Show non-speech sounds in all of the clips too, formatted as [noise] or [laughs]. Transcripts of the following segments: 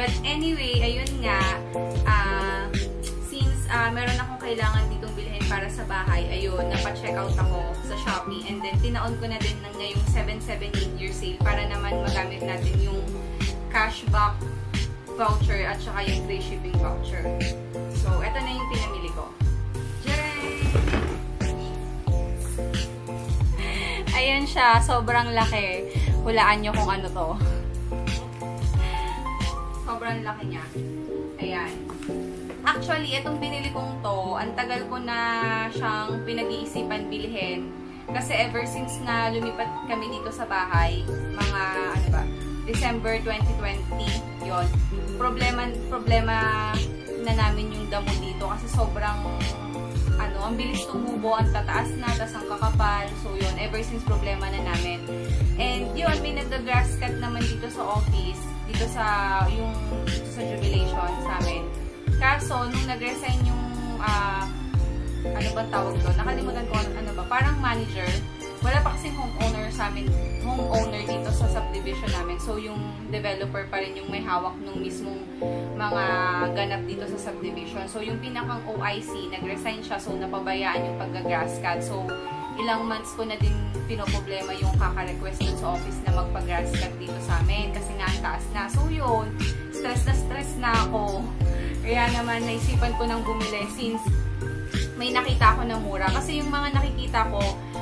But anyway, ayun nga, uh, since uh, meron akong kailangan ditong bilhin para sa bahay, ayun, napa-check out ako sa Shopee. And then, tinaon ko na din ng ngayong 778 year sale para naman magamit natin yung cashback voucher at saka yung free shipping voucher. So, eto na yung pinamili ko. [laughs] Ayan siya, sobrang laki. Hulaan nyo kung ano to. Sobrang laki niya. Ayan. Actually, itong binili kong to, ang tagal ko na siyang pinag-iisipan bilhin. Kasi ever since na lumipat kami dito sa bahay, mga, ano ba, December 2020, yon Problema, problema na namin yung damo dito kasi sobrang ano, ang bilis tumubo, ang tataas na, tas ang kakapal. So, yun, ever since problema na namin. And, yun, may nag-grass cut naman dito sa office, dito sa, yung, sa jubilation sa amin. Kaso, nung nag-resign yung, uh, ano ba tawag doon? Nakalimutan ko ano, ano ba? Parang manager, wala pa kasing homeowner sa amin, homeowner dito sa subdivision namin. So, yung developer pa rin yung may hawak nung mismong mga ganap dito sa subdivision. So, yung pinakang OIC, nag-resign siya. So, napabayaan yung pag-grass cut. So, ilang months ko na din pinoproblema yung kaka-request dun sa office na magpa-grass cut dito sa amin. Kasi nga, taas na. So, yun, stress na stress na ako. Kaya naman, naisipan ko nang bumili since may nakita ko na mura. Kasi yung mga nakikita ko,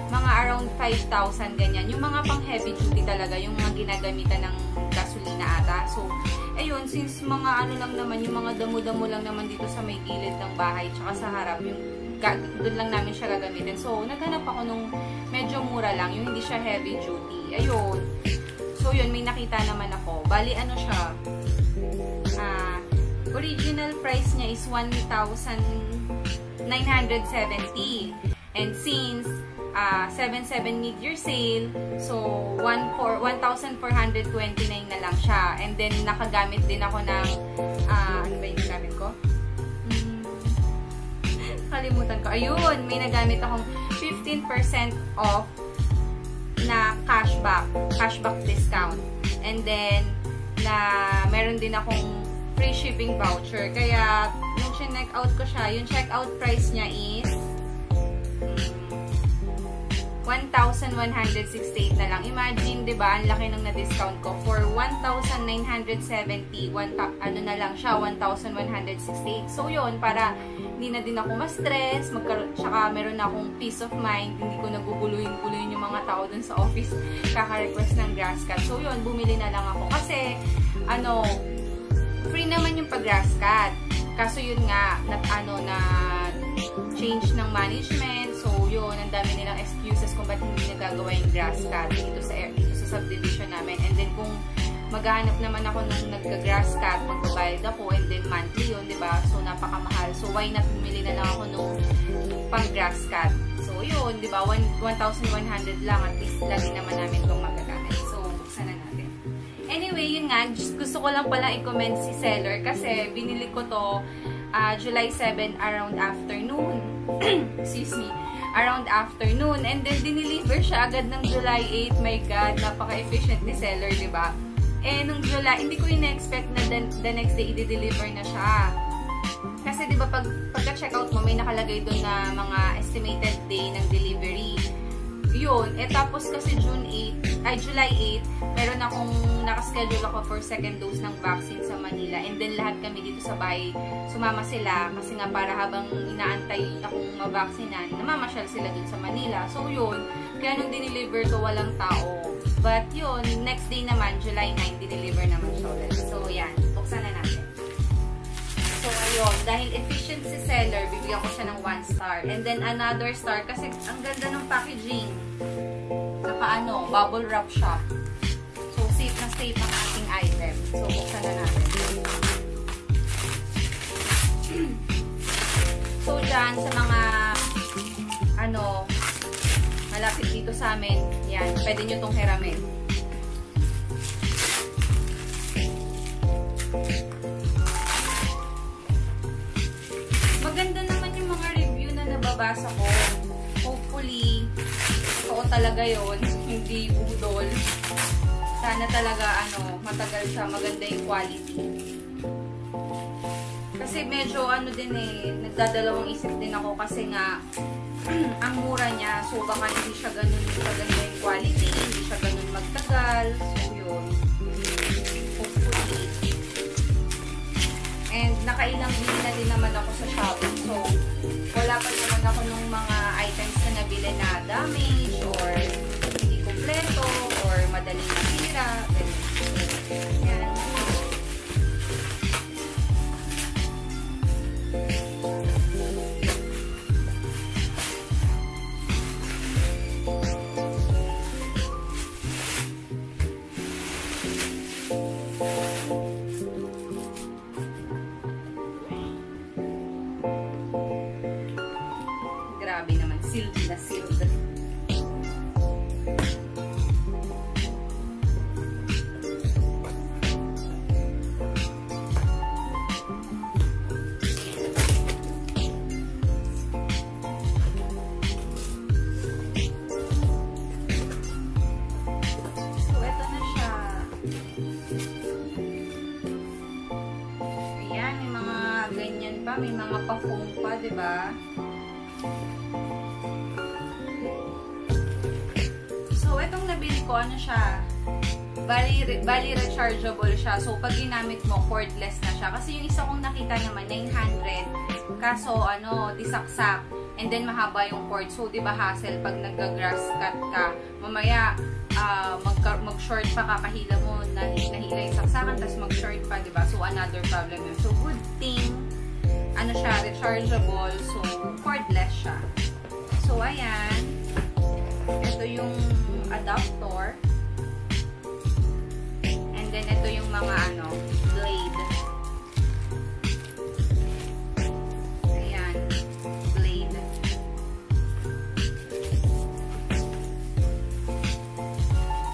mga around 5,000 ganyan. Yung mga pang heavy duty talaga, yung mga ginagamitan ng gasolina ata. So, ayun, since mga ano lang naman, yung mga damo-damo lang naman dito sa may gilid ng bahay, tsaka sa harap, yung doon lang namin siya gagamitin. So, naghanap ako nung medyo mura lang, yung hindi siya heavy duty. Ayun. So, yun, may nakita naman ako. Bali, ano siya, ah, original price niya is 1,000 970. And since uh, 77 mid-year sale, so 1,429 na lang siya. And then, nakagamit din ako ng, uh, ano ba yung nagamit ko? Hmm. Kalimutan ko. Ayun, may nagamit akong 15% off na cashback, cashback discount. And then, na meron din akong free shipping voucher. Kaya, nung check out ko siya, yung check out price niya is 1,168 na lang. Imagine, di ba, ang laki ng na-discount ko. For 1,970, ano na lang siya, 1,168. So, yun, para hindi na din ako ma-stress, magkaroon, tsaka meron na akong peace of mind, hindi ko naguguluhin-guluhin yung mga tao dun sa office, [laughs] kaka-request ng grass cut. So, yun, bumili na lang ako. Kasi, ano, free naman yung pag-grass cut. Kaso yun nga, na, ano, na change ng management. So, yun, ang dami nilang excuses kung ba't hindi nagagawa yung grass cut dito sa, dito sa subdivision namin. And then, kung maghahanap naman ako nung nagka-grass cut, magbabayad ako, and then monthly yun, ba? So, napakamahal. So, why not bumili na lang ako nung pang-grass cut? So, yun, di ba? 1,100 lang, at least lagi naman namin itong magagamit. So, buksan na natin. Anyway, yun nga, gusto ko lang pala i-comment si seller kasi binili ko to uh, July 7 around afternoon. [clears throat] Excuse me. Around afternoon. And then, dineliver siya agad ng July 8. My God, napaka-efficient ni seller, di ba? Eh, nung July, hindi ko in-expect na the, the next day i-deliver na siya. Kasi, di ba, pag, pagka-checkout mo, may nakalagay doon na mga estimated day ng delivery yun, eh tapos kasi June 8, ay July 8, meron akong nakaschedule ako for second dose ng vaccine sa Manila. And then lahat kami dito sa bahay, sumama sila kasi nga para habang inaantay akong mabaksinan, namamasyal sila dun sa Manila. So yun, kaya nung dineliver to walang tao. But yun, next day naman, July 9, dineliver naman siya ulit. So yan, buksan na natin. So, ayun. Dahil efficient si seller, bibigyan ko siya ng 1 star. And then, another star. Kasi, ang ganda ng packaging. Naka ano, bubble wrap siya. So, safe na safe ang ating item. So, buksan na natin. [clears throat] so, dyan, sa mga ano, malapit dito sa amin, yan, pwede nyo itong hiramin. nababasa ko, hopefully, totoo talaga yon hindi budol. sana talaga ano, matagal siya, maganda yung quality. Kasi medyo ano din eh, nagdadalawang isip din ako kasi nga [clears throat] ang mura niya, so baka hindi siya ganun maganda yung quality, hindi siya ganun magtagal. So nakailang bili na din naman ako sa Shopee. So wala pa naman ako nung mga items na nabili na damage or hindi kompleto or madaling nasira. Yan. May mga pa-foam pa, di ba? So, itong nabili ko, ano siya? Bali, bali rechargeable siya. So, pag ginamit mo, cordless na siya. Kasi yung isa kong nakita naman, 900. Kaso, ano, disaksak. And then, mahaba yung cord. So, di ba hassle pag nag-grass cut ka. Mamaya, uh, mag-short pa kakahila mo, nahila yung saksakan, tapos mag-short pa, di ba? So, another problem yun. So, good thing, ano siya, rechargeable. So, cordless siya. So, ayan. Ito yung adapter. And then, ito yung mga, ano, blade. Ayan. Blade.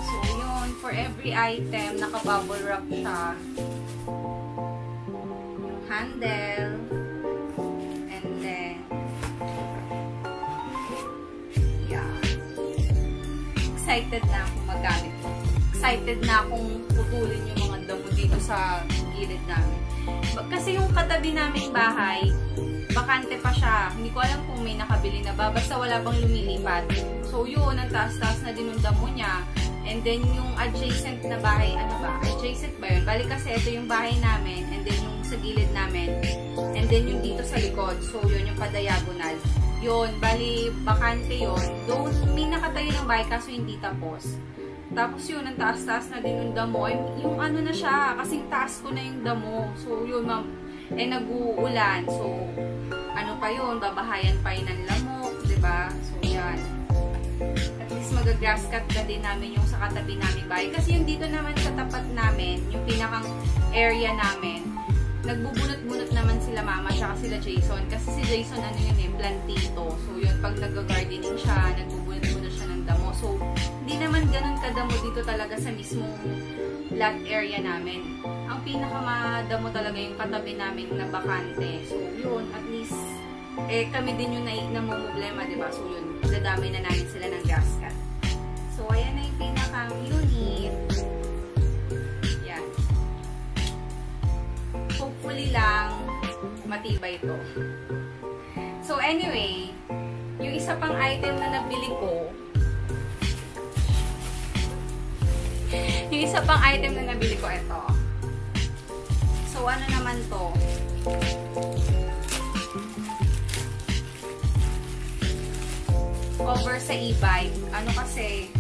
So, yun. For every item, naka-bubble wrap siya. Yung handle. Excited na akong magamit. Excited na akong putulin yung mga damo dito sa gilid namin. Kasi yung katabi naming bahay, bakante pa siya. Hindi ko alam kung may nakabili na ba. Basta wala pang lumilipat. So yun, ang taas-taas na din yung damo niya. And then yung adjacent na bahay, ano ba? Adjacent ba yun? Bali kasi ito yung bahay namin. And then yung sa gilid namin. And then yung dito sa likod. So yun yung pa-diagonal. Yun, bali bakante yun. Though may nakatayo ng bahay kaso hindi tapos. Tapos yun, ang taas-taas na din yung damo. Yung ano na siya, kasing taas ko na yung damo. So yun, ma'am, eh nag-uulan. So, ano pa yun, babahayan pa yun ng lamok, ba diba? So, yan. At least mag-grass cut na din namin yung sa katabi namin bahay. Kasi yung dito naman sa tapat namin, yung pinakang area namin, nagbubunot-bunot naman sila mama tsaka sila Jason. Kasi si Jason, ano yun eh, plantito. So, yun, pag nag-gardening siya, nagbubunot-bunot siya ng damo. So, hindi naman ganun kadamo dito talaga sa mismong lot area namin. Ang pinakamadamo talaga yung katabi namin na bakante. So, yun, at least, eh, kami din yung na namumblema, diba? So, yun, dadamay na namin sila ng grass cut. So, ayan na yung pinakang unit. Hopefully lang, matibay ito. So, anyway, yung isa pang item na nabili ko, yung isa pang item na nabili ko, ito. So, ano naman to? Cover sa e-bike. Ano kasi,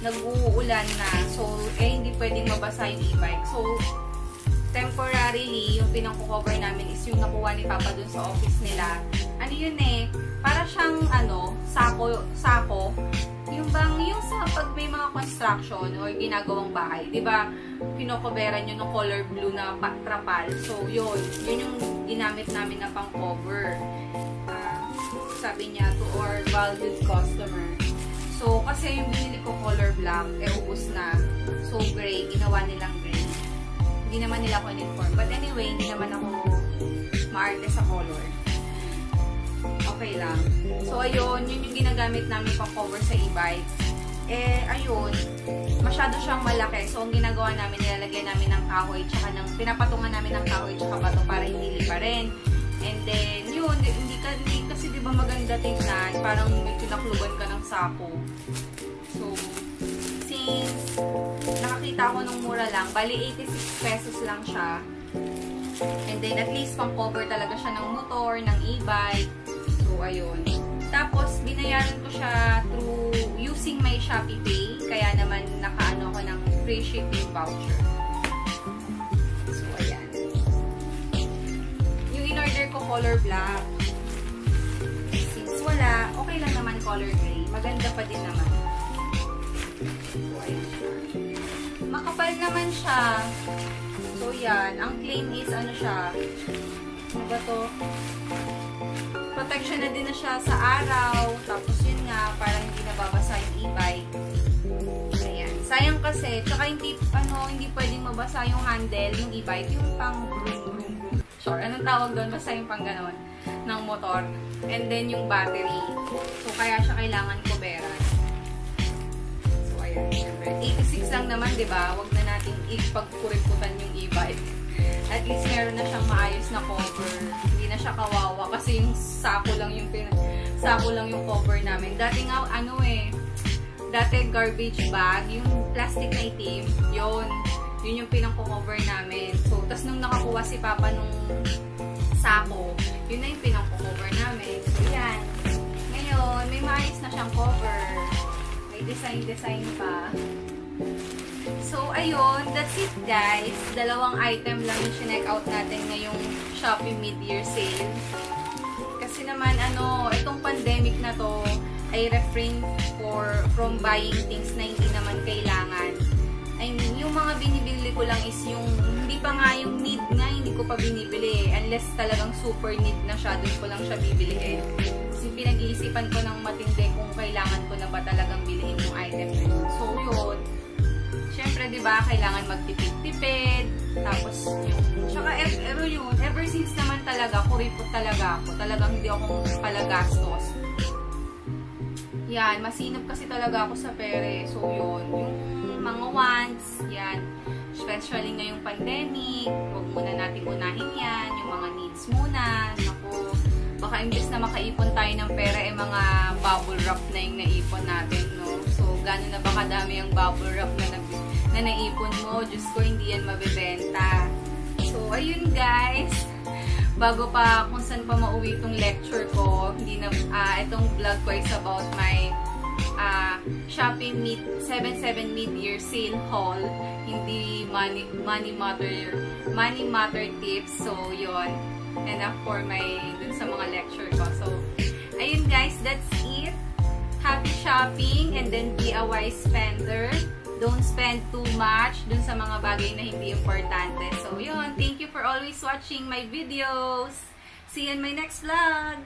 nag-uulan na. So, eh, hindi pwedeng mabasa yung e-bike. So, temporarily, pinang-cover namin is yung nakuha ni Papa dun sa office nila. Ano yun eh, para siyang, ano, sako, sako, yung bang, yung sa pag may mga construction or ginagawang bahay, di ba, pinocoveran nyo ng color blue na trapal. So, yun, yun yung ginamit namin na pang cover. Uh, sabi niya, to our valued customer. So, kasi yung binili ko color black, eh, ubus na. So, gray, ginawa nilang. Hindi naman nila ako in-inform. But anyway, hindi naman ako maarte sa color okay lang. So, ayun, yun yung ginagamit namin pang cover sa e-bike. Eh, ayun, masyado siyang malaki. So, ang ginagawa namin, nilalagyan namin ng kahoy, tsaka ng, pinapatungan namin ng kahoy, tsaka bato para hindi lipa rin. And then, yun, hindi, ka, hindi kasi di ba maganda tingnan, parang may pinakluban ka ng sako. So, since nakakita ko nung mura lang, bali 86 pesos lang siya. And then, at least pang-cover talaga siya ng motor, ng e-bike. So, ayun. Tapos, binayaran ko siya through using my Shopee Pay. Kaya naman, nakaano ko ng free shipping voucher. Color black. Since wala, okay lang naman color gray. Maganda pa din naman. Makapal naman siya. So, yan. Ang claim is, ano siya, ano ba to? Protection na din na siya sa araw. Tapos, yun nga, para hindi nababasa yung e-bike. Ayan. Sayang kasi, tsaka hindi, ano, hindi pwedeng mabasa yung handle, yung e-bike, yung pang broom. Sure, anong tawag doon? Basta yung pang ganon ng motor. And then, yung battery. So, kaya siya kailangan kuberan. So, ayan. Siyempre, 86 lang naman, di ba? Huwag na natin ipagkurikutan yung e-bike. At least meron na siyang maayos na cover. Hindi na siya kawawa kasi yung sako lang yung sako lang yung cover namin. Dati nga, ano eh, dati garbage bag, yung plastic na itim, yun. Yun yung pinang-cover namin. So, tas nung nakakuha si Papa nung sako, yun na yung pinang-cover namin. So, yan. Ngayon, may maayos na siyang cover. May design-design pa. So, ayun. That's it, guys. Dalawang item lang yung chinek out natin ngayong Shopee mid-year sale. Kasi naman, ano, itong pandemic na to, ay refrain for from buying things na hindi naman kailangan. I mean, yung mga binibili ko lang is yung, hindi pa nga yung need nga, hindi ko pa binibili eh. Unless talagang super need na siya, doon ko lang siya bibili eh. Kasi pinag-iisipan ko ng matindi kung kailangan ko na ba talagang bilhin yung item yun. So, yun. Siyempre, di ba, kailangan magtipid-tipid. Tapos, tsaka, ever yun, ever since naman talaga, kuripot talaga ako. Talagang hindi ako palagastos. Yan, masinap kasi talaga ako sa pere. So, yun. Yung mga wants, yan. Especially ngayong pandemic, huwag muna natin unahin yan. Yung mga needs muna. Naku, baka imbes na makaipon tayo ng pera, eh mga bubble wrap na yung naipon natin, no? So, gano'n na ba kadami yung bubble wrap na, nag, na naipon mo? Diyos ko, hindi yan mabebenta. So, ayun guys bago pa kung saan pa mauwi itong lecture ko, hindi na, uh, itong vlog ko is about my uh, shopping mid, 7-7 mid-year sale haul. Hindi money, money matter, money matter tips. So, yon Enough for my, dun sa mga lecture ko. So, ayun guys, that's it. Happy shopping and then be a wise spender. Don't spend too much dun sa mga bagay na hindi importante. So, yun. Thank you for always watching my videos. See you in my next vlog!